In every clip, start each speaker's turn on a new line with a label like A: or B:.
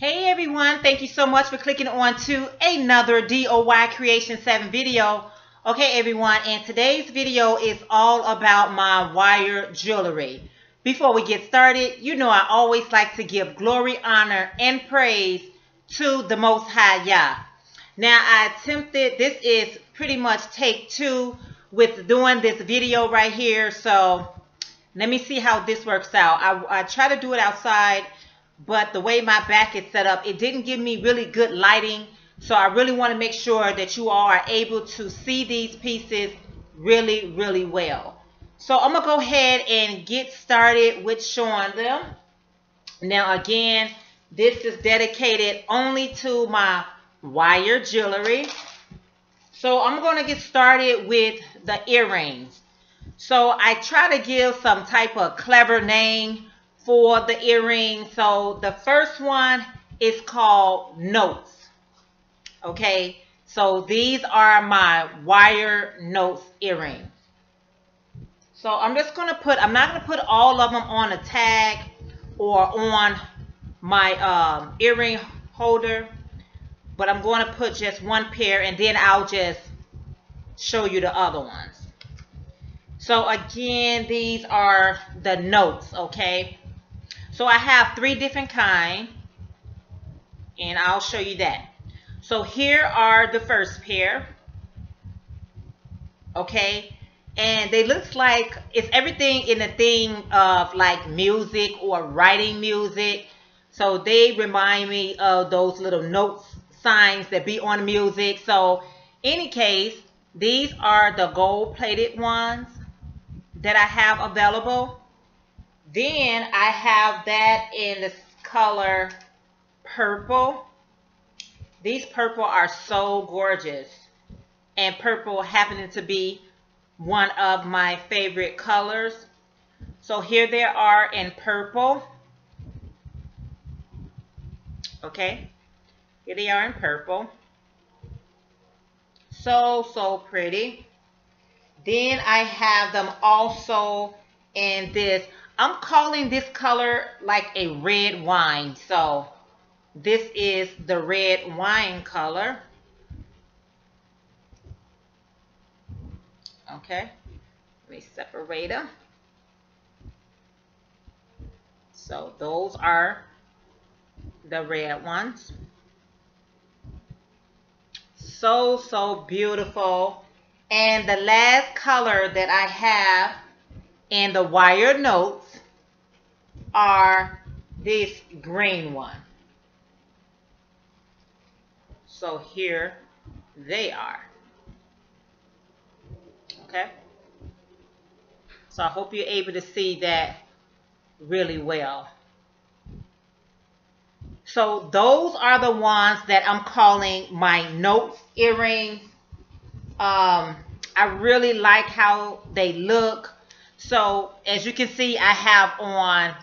A: Hey everyone, thank you so much for clicking on to another DOY Creation 7 video. Okay everyone, and today's video is all about my wire jewelry. Before we get started, you know I always like to give glory, honor, and praise to the Most High Yah. Now I attempted, this is pretty much take two with doing this video right here. So let me see how this works out. I, I try to do it outside but the way my back is set up, it didn't give me really good lighting. So I really want to make sure that you all are able to see these pieces really, really well. So I'm going to go ahead and get started with showing them. Now again, this is dedicated only to my wire jewelry. So I'm going to get started with the earrings. So I try to give some type of clever name for the earring. So the first one is called Notes. Okay, so these are my wire notes earrings. So I'm just going to put, I'm not going to put all of them on a tag or on my um, earring holder, but I'm going to put just one pair and then I'll just show you the other ones. So again, these are the notes, okay? So I have three different kind and I'll show you that. So here are the first pair. Okay. And they look like it's everything in the theme of like music or writing music. So they remind me of those little notes signs that be on music. So any case, these are the gold plated ones that I have available. Then I have that in the color purple. These purple are so gorgeous. And purple happening to be one of my favorite colors. So here they are in purple. Okay. Here they are in purple. So, so pretty. Then I have them also in this I'm calling this color like a red wine. So this is the red wine color. Okay, let me separate them. So those are the red ones. So, so beautiful. And the last color that I have in the wire notes are this green one. So here they are. Okay. So I hope you're able to see that really well. So those are the ones that I'm calling my notes earrings. Um, I really like how they look. So as you can see, I have on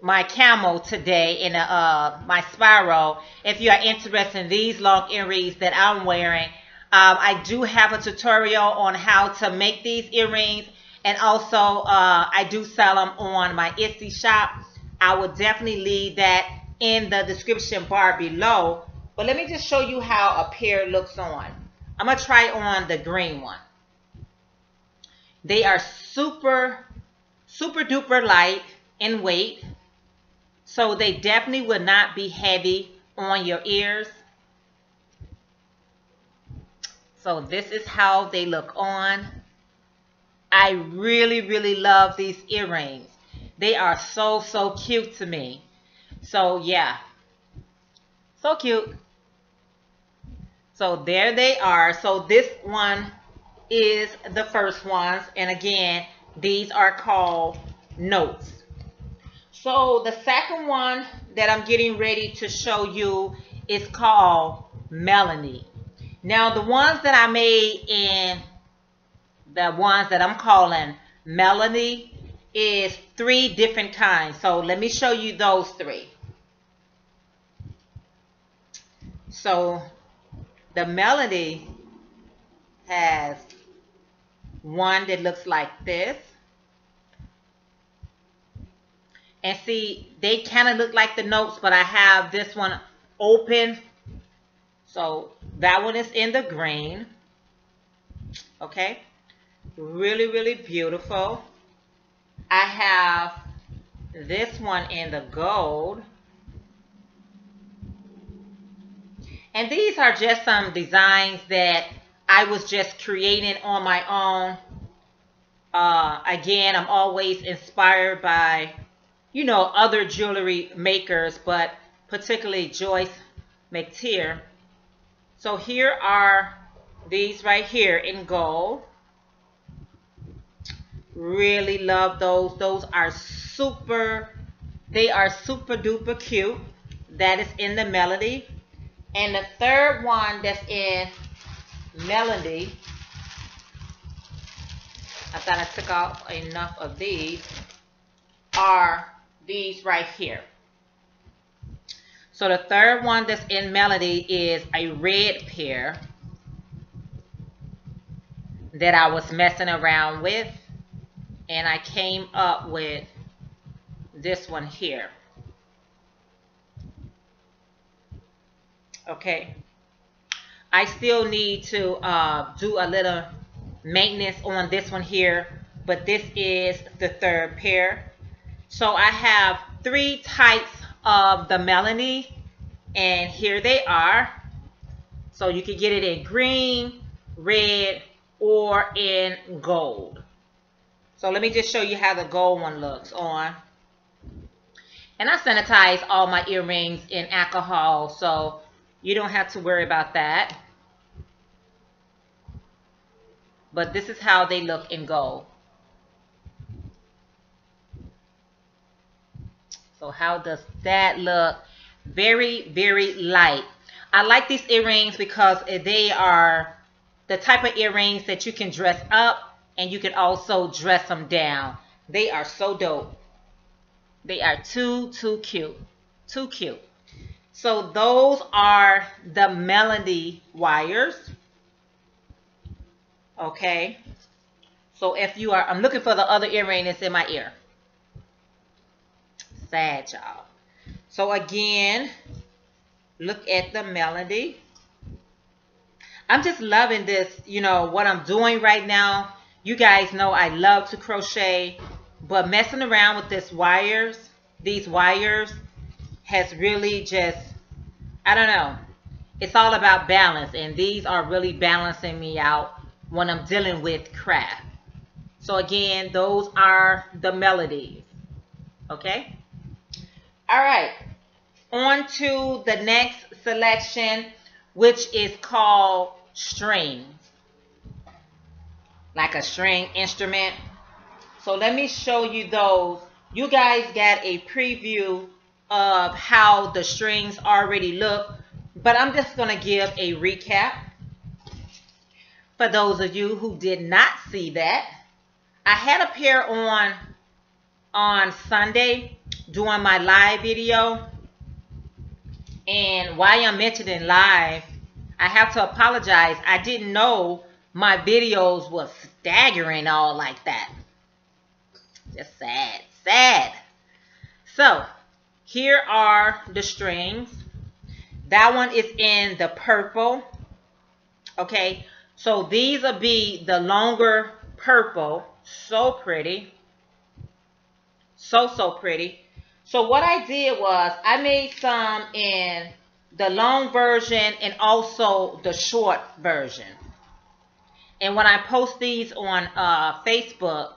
A: my camel today in a, uh, my spiral. If you are interested in these long earrings that I'm wearing, um, I do have a tutorial on how to make these earrings. And also, uh, I do sell them on my Etsy shop. I will definitely leave that in the description bar below. But let me just show you how a pair looks on. I'm going to try on the green one. They are super, super duper light in weight. So they definitely will not be heavy on your ears. So this is how they look on. I really, really love these earrings. They are so, so cute to me. So yeah, so cute. So there they are. So this one is the first ones. And again, these are called notes. So the second one that I'm getting ready to show you is called Melanie. Now the ones that I made in the ones that I'm calling Melanie is three different kinds. So let me show you those three. So the Melanie has one that looks like this. And see, they kind of look like the notes, but I have this one open. So that one is in the green. Okay. Really, really beautiful. I have this one in the gold. And these are just some designs that I was just creating on my own. Uh, again, I'm always inspired by, you know, other jewelry makers, but particularly Joyce McTier. So here are these right here in gold. Really love those. Those are super, they are super duper cute. That is in the Melody. And the third one that's in Melody, I thought I took out enough of these, are these right here. So the third one that's in Melody is a red pair that I was messing around with. And I came up with this one here. Okay. I still need to uh, do a little maintenance on this one here, but this is the third pair. So I have three types of the Melanie, and here they are. So you can get it in green, red, or in gold. So let me just show you how the gold one looks on. And I sanitize all my earrings in alcohol, so you don't have to worry about that. But this is how they look in gold. So how does that look? Very, very light. I like these earrings because they are the type of earrings that you can dress up and you can also dress them down. They are so dope. They are too, too cute. Too cute. So those are the Melody wires. Okay. So if you are, I'm looking for the other earring that's in my ear. Sad, y'all. So again, look at the Melody. I'm just loving this, you know, what I'm doing right now. You guys know I love to crochet, but messing around with this wires, these wires has really just, I don't know. It's all about balance, and these are really balancing me out when I'm dealing with craft. So again, those are the melodies. Okay? All right. On to the next selection, which is called strings like a string instrument. So let me show you those. You guys got a preview of how the strings already look, but I'm just going to give a recap. For those of you who did not see that, I had a pair on on Sunday doing my live video. And while I'm mentioning live, I have to apologize. I didn't know my videos were staggering all like that. Just sad, sad. So, here are the strings. That one is in the purple. Okay, so these will be the longer purple. So pretty. So, so pretty. So what I did was I made some in the long version and also the short version. And when I post these on uh, Facebook,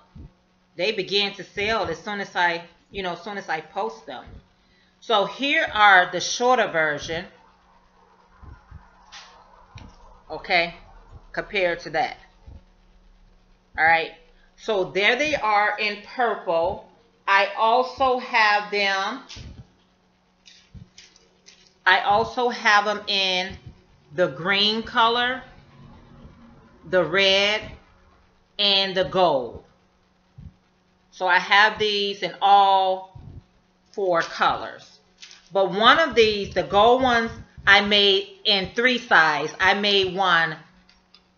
A: they begin to sell as soon as I, you know, as soon as I post them. So here are the shorter version. Okay, compared to that. All right, so there they are in purple. I also have them, I also have them in the green color the red, and the gold. So I have these in all four colors. But one of these, the gold ones, I made in three size. I made one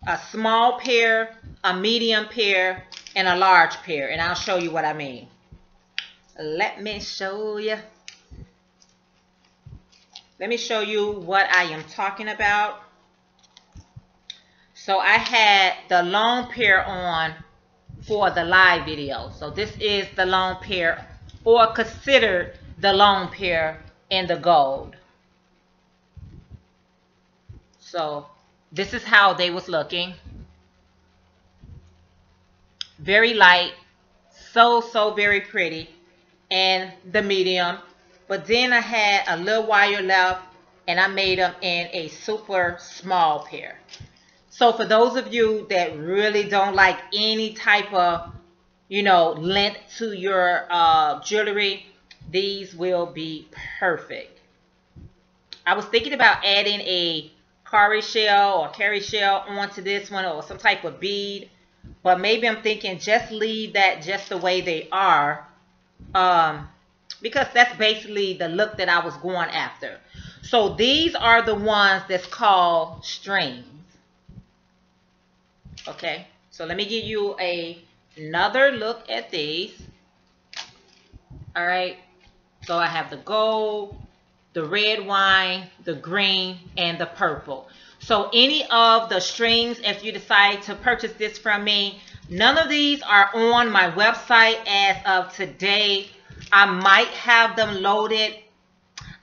A: a small pair, a medium pair, and a large pair. And I'll show you what I mean. let me show you. Let me show you what I am talking about. So I had the long pair on for the live video. So this is the long pair or considered the long pair in the gold. So this is how they was looking. Very light. So, so very pretty. And the medium. But then I had a little wire left and I made them in a super small pair. So for those of you that really don't like any type of, you know, length to your uh, jewelry, these will be perfect. I was thinking about adding a cowrie shell or carry shell onto this one or some type of bead. But maybe I'm thinking just leave that just the way they are. Um, because that's basically the look that I was going after. So these are the ones that's called strings. Okay, so let me give you a, another look at these. All right, so I have the gold, the red wine, the green, and the purple. So any of the strings, if you decide to purchase this from me, none of these are on my website as of today. I might have them loaded.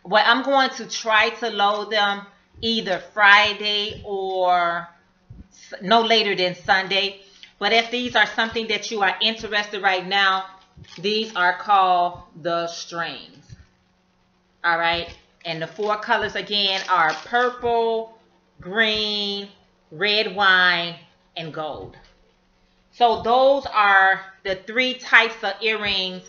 A: Well, I'm going to try to load them either Friday or no later than Sunday. But if these are something that you are interested right now, these are called the strings. All right. And the four colors again are purple, green, red wine, and gold. So those are the three types of earrings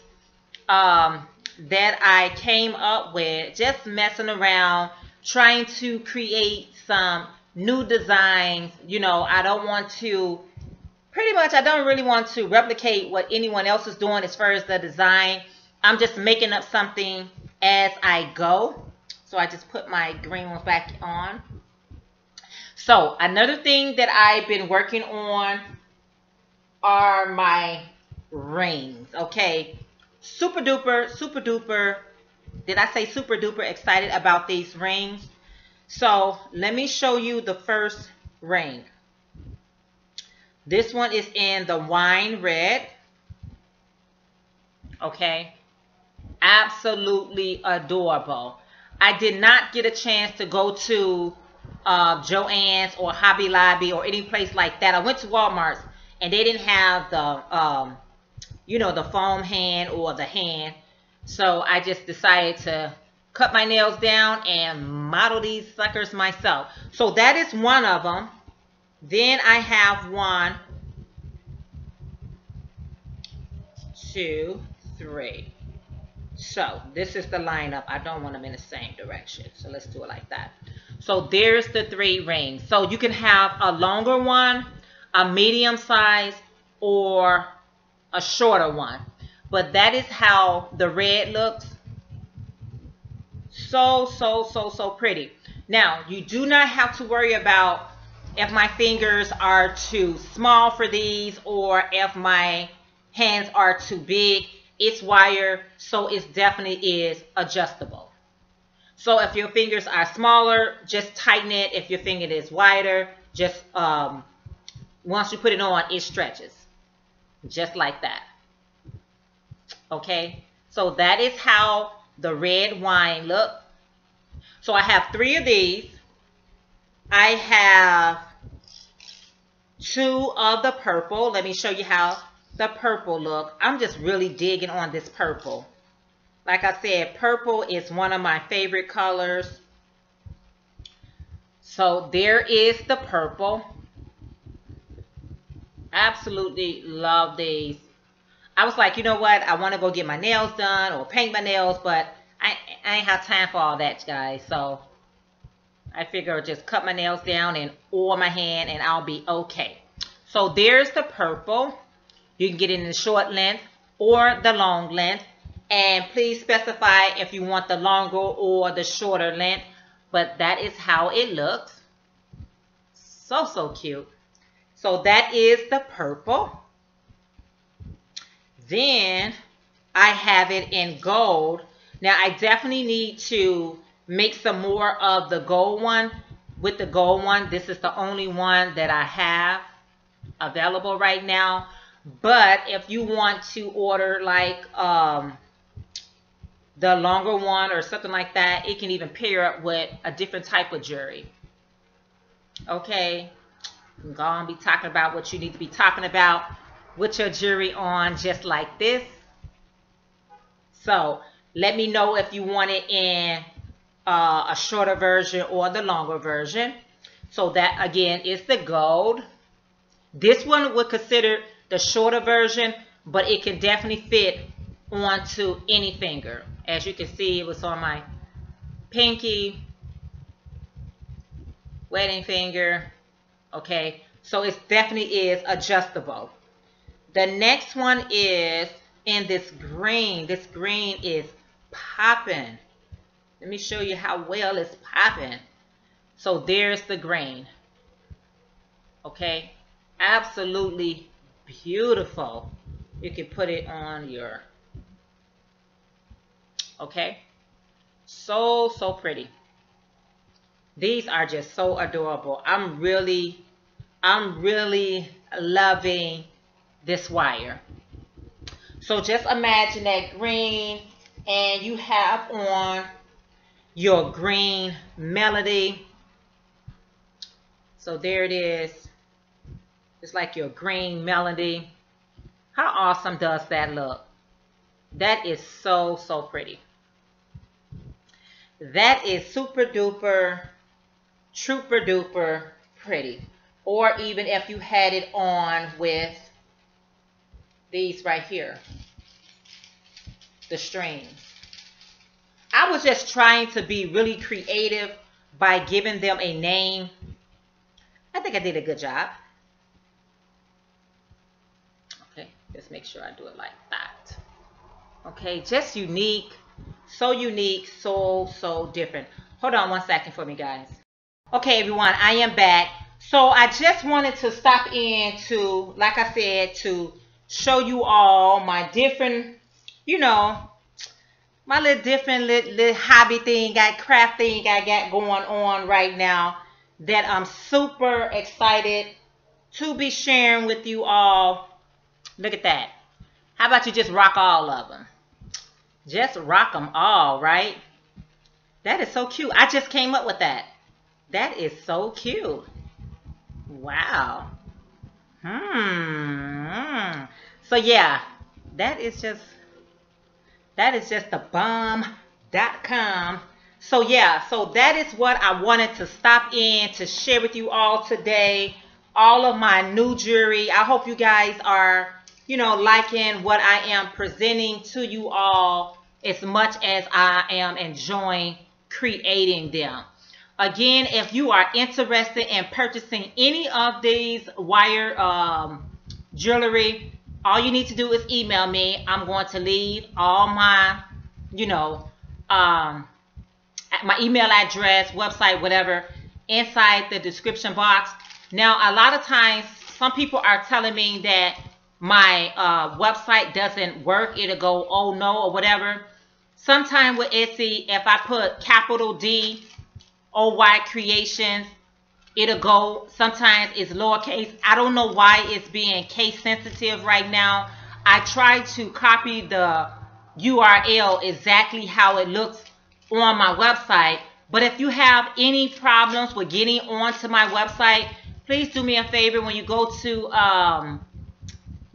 A: um, that I came up with just messing around trying to create some new designs. You know, I don't want to, pretty much, I don't really want to replicate what anyone else is doing as far as the design. I'm just making up something as I go. So I just put my green ones back on. So another thing that I've been working on are my rings. Okay. Super duper, super duper. Did I say super duper excited about these rings? So let me show you the first ring. This one is in the wine red. Okay. Absolutely adorable. I did not get a chance to go to uh, Joann's or Hobby Lobby or any place like that. I went to Walmart's and they didn't have the, um, you know, the foam hand or the hand. So I just decided to cut my nails down and model these suckers myself. So that is one of them. Then I have one, two, three. So this is the lineup. I don't want them in the same direction. So let's do it like that. So there's the three rings. So you can have a longer one, a medium size, or a shorter one. But that is how the red looks. So, so, so, so pretty. Now, you do not have to worry about if my fingers are too small for these or if my hands are too big. It's wire, so it definitely is adjustable. So if your fingers are smaller, just tighten it. If your finger is wider, just um, once you put it on, it stretches. Just like that. Okay, so that is how the red wine look. So I have three of these. I have two of the purple. Let me show you how the purple look. I'm just really digging on this purple. Like I said, purple is one of my favorite colors. So there is the purple. Absolutely love these. I was like, you know what? I want to go get my nails done or paint my nails, but I, I ain't have time for all that, guys. So I figure just cut my nails down and oil my hand and I'll be okay. So there's the purple. You can get it in the short length or the long length. And please specify if you want the longer or the shorter length. But that is how it looks. So, so cute. So that is the purple. Then I have it in gold. Now I definitely need to make some more of the gold one. With the gold one, this is the only one that I have available right now. But if you want to order like um, the longer one or something like that, it can even pair up with a different type of jewelry. Okay, go on be talking about what you need to be talking about with your jewelry on just like this. So let me know if you want it in uh, a shorter version or the longer version. So that again is the gold. This one would consider the shorter version, but it can definitely fit onto any finger. As you can see, it was on my pinky, wedding finger, okay? So it definitely is adjustable. The next one is in this green. This green is popping. Let me show you how well it's popping. So there's the green. Okay, absolutely beautiful. You can put it on your, okay, so, so pretty. These are just so adorable. I'm really, I'm really loving this wire. So just imagine that green and you have on your green melody. So there it is. It's like your green melody. How awesome does that look? That is so, so pretty. That is super duper, trooper duper pretty. Or even if you had it on with these right here, the strings. I was just trying to be really creative by giving them a name. I think I did a good job. Okay, just make sure I do it like that. Okay, just unique. So unique, so, so different. Hold on one second for me, guys. Okay, everyone, I am back. So I just wanted to stop in to, like I said, to show you all my different, you know, my little different little, little hobby thing, got craft thing I got going on right now that I'm super excited to be sharing with you all. Look at that. How about you just rock all of them? Just rock them all, right? That is so cute. I just came up with that. That is so cute. Wow. Hmm. So yeah, that is just that is just the bomb.com. So yeah, so that is what I wanted to stop in to share with you all today. All of my new jewelry. I hope you guys are, you know, liking what I am presenting to you all as much as I am enjoying creating them. Again, if you are interested in purchasing any of these wire um, jewelry, all you need to do is email me. I'm going to leave all my, you know, um, my email address, website, whatever, inside the description box. Now, a lot of times, some people are telling me that my uh, website doesn't work. It'll go, oh no, or whatever. Sometime with Etsy, if I put capital D, D, O Y Creations, it'll go. Sometimes it's lowercase. I don't know why it's being case sensitive right now. I tried to copy the URL exactly how it looks on my website. But if you have any problems with getting onto my website, please do me a favor when you go to um,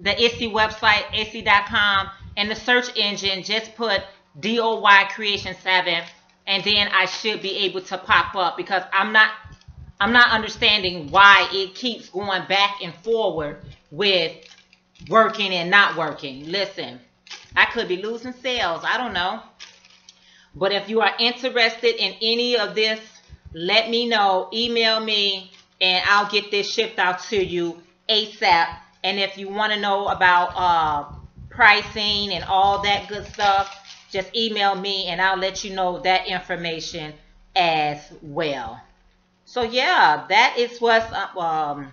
A: the Etsy website, Etsy.com, and the search engine, just put DOY Creation 7, and then I should be able to pop up because I'm not I'm not understanding why it keeps going back and forward with working and not working. Listen, I could be losing sales. I don't know. But if you are interested in any of this, let me know. Email me and I'll get this shipped out to you ASAP. And if you want to know about uh, pricing and all that good stuff, just email me and I'll let you know that information as well. So yeah, that is what's um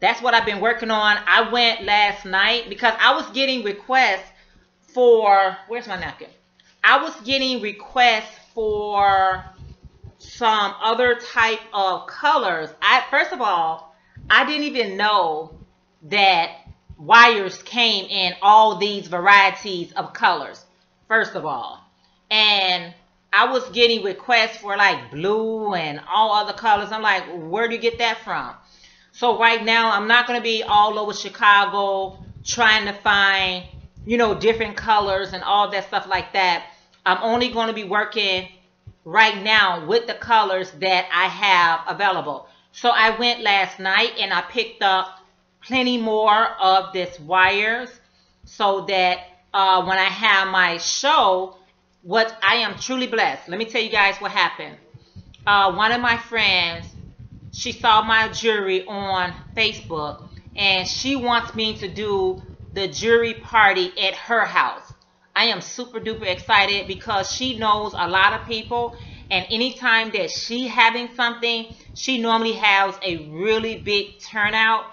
A: that's what I've been working on. I went last night because I was getting requests for, where's my napkin? I was getting requests for some other type of colors. I First of all, I didn't even know that wires came in all these varieties of colors, first of all. And I was getting requests for like blue and all other colors. I'm like, where do you get that from? So right now, I'm not going to be all over Chicago trying to find, you know, different colors and all that stuff like that. I'm only going to be working right now with the colors that I have available. So I went last night and I picked up plenty more of this wires so that uh, when I have my show, what I am truly blessed. Let me tell you guys what happened. Uh, one of my friends, she saw my jewelry on Facebook and she wants me to do the jewelry party at her house. I am super duper excited because she knows a lot of people and anytime that she having something, she normally has a really big turnout.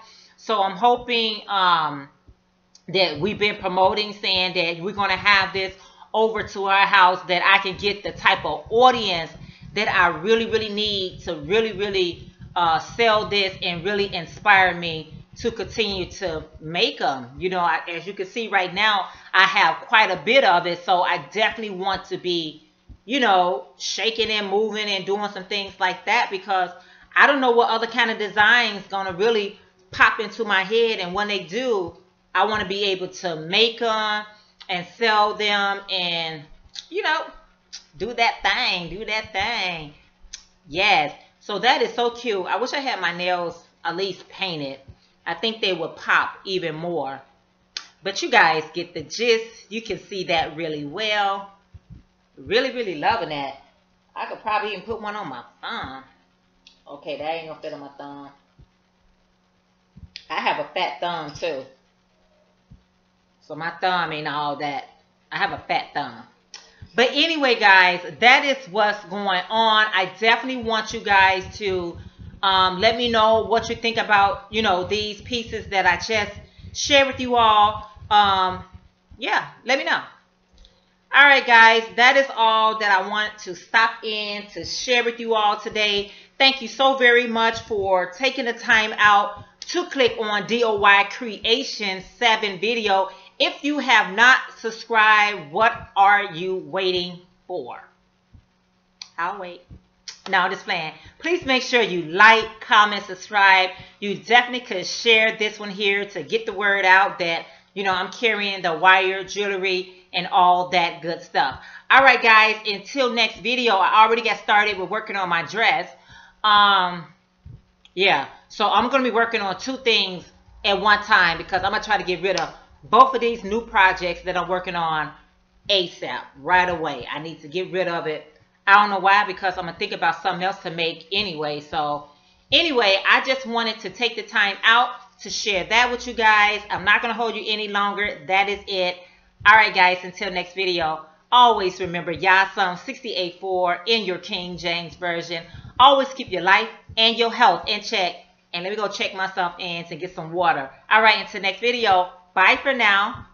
A: So I'm hoping um, that we've been promoting saying that we're going to have this over to our house that I can get the type of audience that I really, really need to really, really uh, sell this and really inspire me to continue to make them. You know, I, as you can see right now, I have quite a bit of it. So I definitely want to be, you know, shaking and moving and doing some things like that because I don't know what other kind of designs going to really pop into my head. And when they do, I want to be able to make them and sell them and, you know, do that thing, do that thing. Yes. So that is so cute. I wish I had my nails at least painted. I think they would pop even more. But you guys get the gist. You can see that really well. Really, really loving that. I could probably even put one on my thumb. Okay, that ain't gonna fit on my thumb. I have a fat thumb too. So my thumb ain't all that. I have a fat thumb. But anyway, guys, that is what's going on. I definitely want you guys to um, let me know what you think about, you know, these pieces that I just shared with you all. Um, yeah, let me know. All right, guys, that is all that I want to stop in to share with you all today. Thank you so very much for taking the time out to click on DOY Creation 7 video. If you have not subscribed, what are you waiting for? I'll wait. Now, just playing. Please make sure you like, comment, subscribe. You definitely could share this one here to get the word out that, you know, I'm carrying the wire jewelry and all that good stuff. All right, guys, until next video, I already got started with working on my dress. Um, yeah, so I'm going to be working on two things at one time because I'm going to try to get rid of both of these new projects that I'm working on ASAP, right away. I need to get rid of it. I don't know why, because I'm going to think about something else to make anyway. So anyway, I just wanted to take the time out to share that with you guys. I'm not going to hold you any longer. That is it. All right, guys, until next video, always remember Yah-Som 68.4 in your King James Version. Always keep your life and your health in check. And let me go check myself in to get some water. All right, until next video. Bye for now.